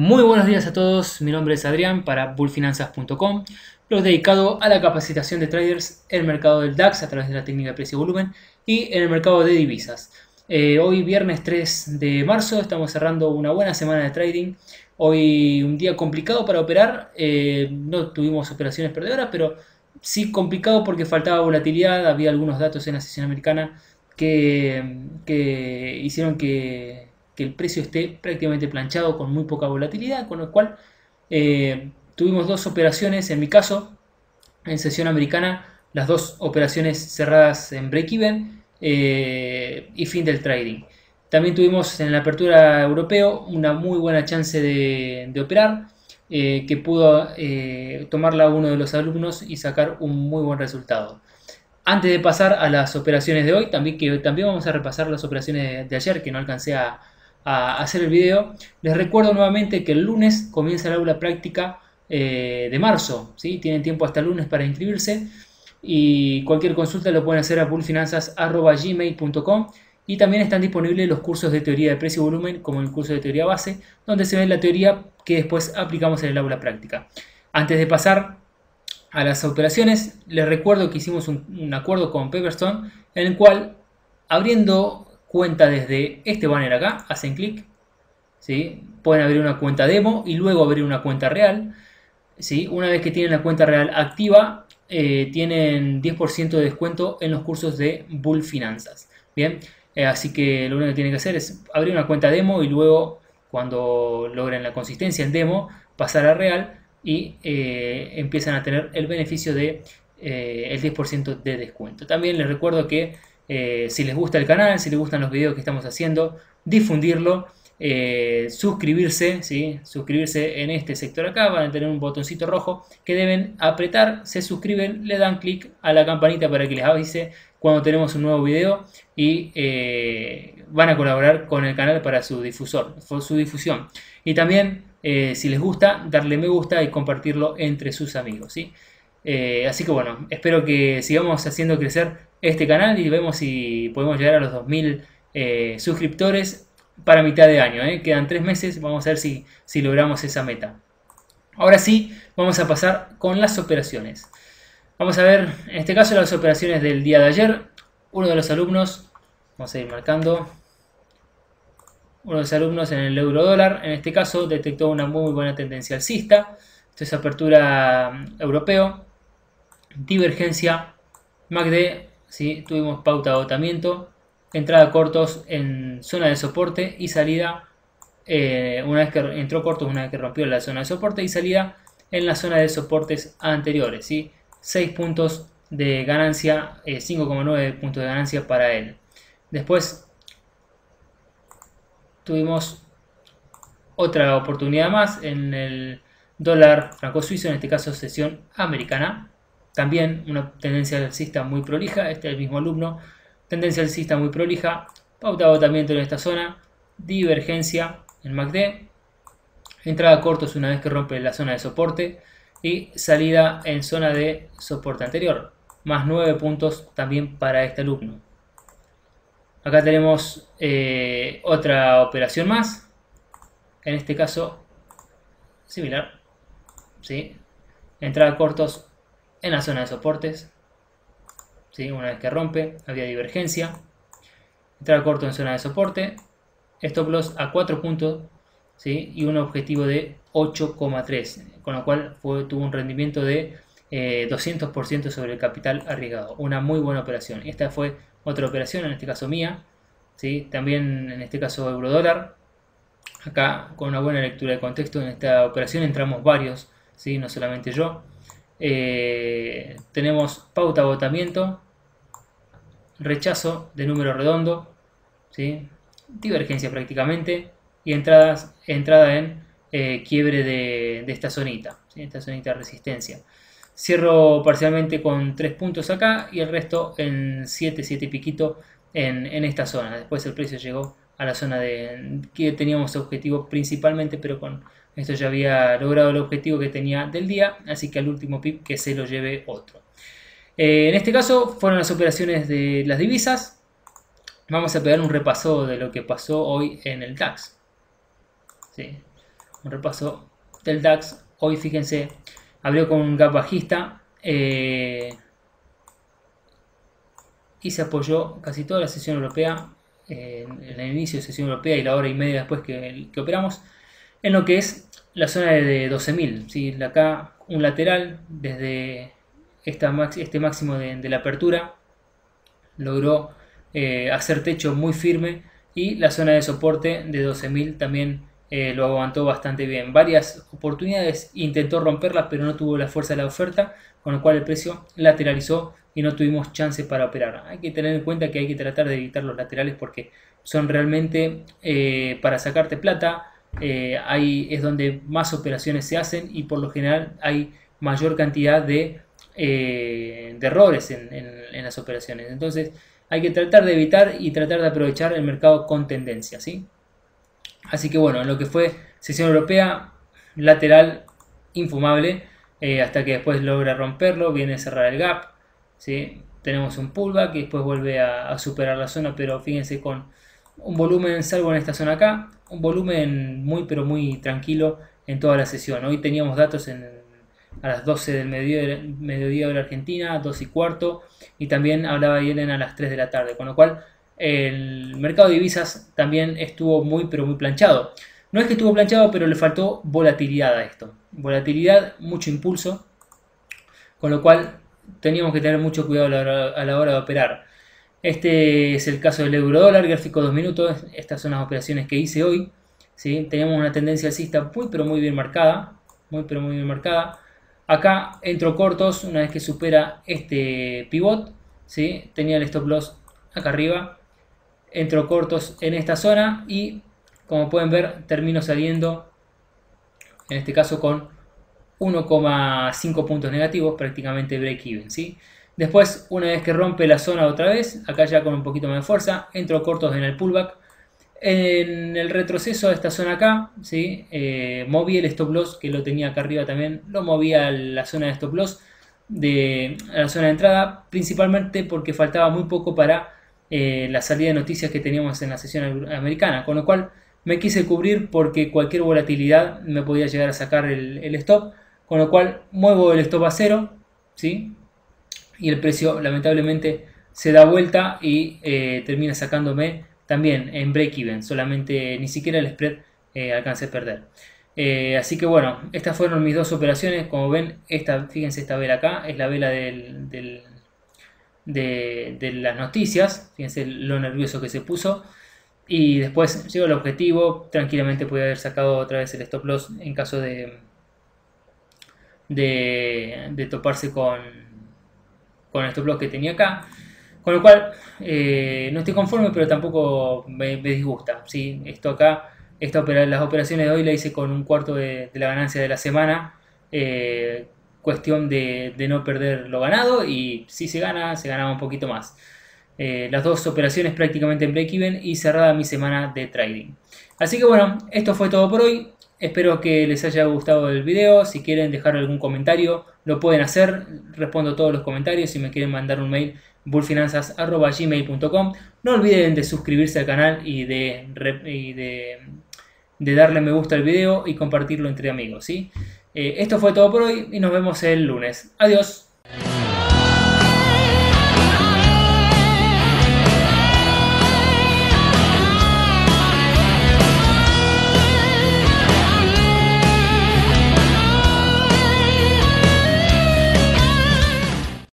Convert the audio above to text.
Muy buenos días a todos, mi nombre es Adrián para bullfinanzas.com, blog dedicado a la capacitación de traders en el mercado del DAX a través de la técnica de precio-volumen y en el mercado de divisas. Eh, hoy viernes 3 de marzo estamos cerrando una buena semana de trading. Hoy un día complicado para operar, eh, no tuvimos operaciones perdedoras, pero sí complicado porque faltaba volatilidad, había algunos datos en la sesión americana que, que hicieron que que el precio esté prácticamente planchado con muy poca volatilidad, con lo cual eh, tuvimos dos operaciones, en mi caso, en sesión americana, las dos operaciones cerradas en break-even eh, y fin del trading. También tuvimos en la apertura europeo una muy buena chance de, operar, eh, que pudo tomarla uno de los alumnos y sacar un muy buen resultado. Antes de pasar a las operaciones de hoy, también, que, también vamos a repasar las operaciones de ayer que no alcancé a, a hacer el video, les recuerdo nuevamente que el lunes comienza la aula práctica eh, de marzo. ¿sí? Tienen tiempo hasta el lunes para inscribirse y cualquier consulta lo pueden hacer a bullfinanzas.gmail.com y también están disponibles los cursos de teoría de precio y volumen como el curso de teoría base donde se ve la teoría que después aplicamos en el aula práctica. Antes de pasar a las operaciones, les recuerdo que hicimos un, un acuerdo con Pepperstone en el cual abriendo cuenta desde este banner acá, hacen clic, pueden abrir una cuenta demo y luego abrir una cuenta real. ¿sí? Una vez que tienen la cuenta real activa, eh, tienen 10% de descuento en los cursos de Bull Finanzas. Bien, eh, así que lo único que tienen que hacer es abrir una cuenta demo y luego, cuando logren la consistencia en demo, pasar a real y eh, empiezan a tener el beneficio de el 10% de descuento. También les recuerdo que eh, si les gusta el canal, si les gustan los videos que estamos haciendo, difundirlo, eh, suscribirse, ¿sí? suscribirse en este sector acá, van a tener un botoncito rojo que deben apretar, se suscriben, le dan clic a la campanita para que les avise cuando tenemos un nuevo video y eh, van a colaborar con el canal para su difusor, su difusión. Y también, si les gusta, darle me gusta y compartirlo entre sus amigos. ¿sí? Así que bueno, espero que sigamos haciendo crecer este canal y vemos si podemos llegar a los 2000 eh, suscriptores para mitad de año. ¿eh? Quedan tres meses, vamos a ver si, si logramos esa meta. Ahora sí, vamos a pasar con las operaciones. Vamos a ver, en este caso, las operaciones del día de ayer. Uno de los alumnos, vamos a ir marcando, uno de los alumnos en el euro dólar, en este caso detectó una muy buena tendencia alcista. Esto es apertura mm, europeo, divergencia, MACD ¿sí? tuvimos pauta de agotamiento, entrada cortos en zona de soporte y salida, eh, una vez que entró cortos, una vez que rompió la zona de soporte y salida en la zona de soportes anteriores. ¿sí? 6 puntos de ganancia, 5,9 eh, puntos de ganancia para él. Después tuvimos otra oportunidad más en el dólar franco suizo, en este caso sesión americana. También una tendencia alcista muy prolija, este es el mismo alumno, tendencia alcista muy prolija, pauta de agotamiento en esta zona, divergencia en MACD, entrada cortos una vez que rompe la zona de soporte y salida en zona de soporte anterior, más 9 puntos también para este alumno. Acá tenemos eh, otra operación más, en este caso similar, ¿sí? entrada cortos en la zona de soportes. ¿sí? Una vez que rompe, había divergencia. Entrar corto en zona de soporte. Stop loss a 4 puntos ¿sí? y un objetivo de 8,3. Con lo cual fue, tuvo un rendimiento de 200% eh, sobre el capital arriesgado. Una muy buena operación. Esta fue otra operación, en este caso mía. ¿sí? También en este caso euro dólar. Acá con una buena lectura de contexto en esta operación entramos varios, ¿sí? no solamente yo. Eh, tenemos pauta agotamiento, rechazo de número redondo, ¿sí? divergencia prácticamente y entradas, entrada en eh, quiebre de, esta zonita, esta zonita de resistencia. Cierro parcialmente con 3 puntos acá y el resto en 7, 7 y piquito en, en esta zona. Después el precio llegó a la zona de que teníamos objetivo principalmente, pero con esto ya había logrado el objetivo que tenía del día, así que al último pip que se lo lleve otro. Eh, en este caso fueron las operaciones de las divisas. Vamos a pegar un repaso de lo que pasó hoy en el DAX. un repaso del DAX. Hoy fíjense, abrió con un gap bajista eh, y se apoyó casi toda la sesión europea, en el inicio de sesión europea y la hora y media después que, operamos, en lo que es la zona de 12.000. ¿sí? Acá un lateral desde esta, este máximo de, la apertura logró eh, hacer techo muy firme y la zona de soporte de 12.000 también eh, lo aguantó bastante bien. Varias oportunidades intentó romperlas, pero no tuvo la fuerza de la oferta, con lo cual el precio lateralizó y no tuvimos chance para operar. Hay que tener en cuenta que hay que tratar de evitar los laterales porque son realmente eh, para sacarte plata. Eh, es donde más operaciones se hacen y por lo general hay mayor cantidad de, de errores en, en, las operaciones. Entonces hay que tratar de evitar y tratar de aprovechar el mercado con tendencia. ¿sí? Así que bueno, en lo que fue sesión europea, lateral infumable, eh, hasta que después logra romperlo, viene a cerrar el gap. ¿sí? Tenemos un pullback y después vuelve a, superar la zona, pero fíjense con un volumen, salvo en esta zona acá, un volumen muy pero muy tranquilo en toda la sesión. Hoy teníamos datos a las 12 del mediodía, de la Argentina, 2 y cuarto, y también hablaba Yellen a las 3 de la tarde, con lo cual el mercado de divisas también estuvo muy pero muy planchado. No es que estuvo planchado, pero le faltó volatilidad a esto. Volatilidad, mucho impulso, con lo cual teníamos que tener mucho cuidado a la hora, de operar. Este es el caso del euro dólar, gráfico 2 minutos. Estas son las operaciones que hice hoy. ¿sí? Teníamos una tendencia alcista muy pero muy bien marcada. Muy pero muy bien marcada. Acá entro cortos una vez que supera este pivot. Tenía el stop loss acá arriba entro cortos en esta zona y como pueden ver termino saliendo en este caso con 1,5 puntos negativos prácticamente break even ¿sí? Después una vez que rompe la zona otra vez acá ya con un poquito más de fuerza entro cortos en el pullback en el retroceso de esta zona acá ¿sí? Eh, moví el stop loss que lo tenía acá arriba también lo moví a la zona de stop loss de la zona de entrada principalmente porque faltaba muy poco para eh, la salida de noticias que teníamos en la sesión americana, con lo cual me quise cubrir porque cualquier volatilidad me podía llegar a sacar el, stop, con lo cual muevo el stop a cero, ¿sí? Y el precio lamentablemente se da vuelta y eh, termina sacándome también en break even, solamente ni siquiera el spread eh, alcancé a perder. así que bueno, estas fueron mis dos operaciones. Como ven, esta, fíjense esta vela acá, es la vela del, de, las noticias, fíjense lo nervioso que se puso, y después llegó el objetivo, tranquilamente podía haber sacado otra vez el stop loss en caso de, de, toparse con, con el stop loss que tenía acá. Con lo cual, eh, no estoy conforme, pero tampoco me, disgusta. ¿sí? Esto acá, esta las operaciones de hoy la hice con un cuarto de, la ganancia de la semana. Eh, cuestión de, no perder lo ganado y si se gana, se ganaba un poquito más. Eh, las dos operaciones prácticamente en break-even y cerrada mi semana de trading. Así que bueno, esto fue todo por hoy. Espero que les haya gustado el video. Si quieren dejar algún comentario, lo pueden hacer. Respondo todos los comentarios. Si me quieren mandar un mail, bullfinanzas.gmail.com. No olviden de suscribirse al canal y de, darle me gusta al video y compartirlo entre amigos. ¿sí? Eh, esto fue todo por hoy y nos vemos el lunes. Adiós.